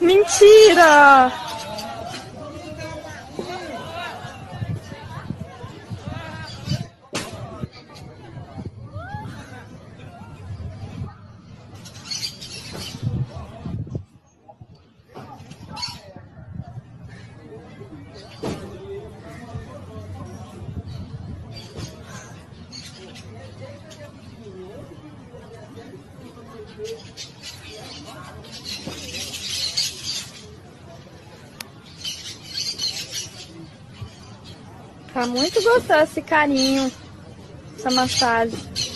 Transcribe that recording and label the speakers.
Speaker 1: Mentira! Tá muito gostoso esse carinho, essa massagem.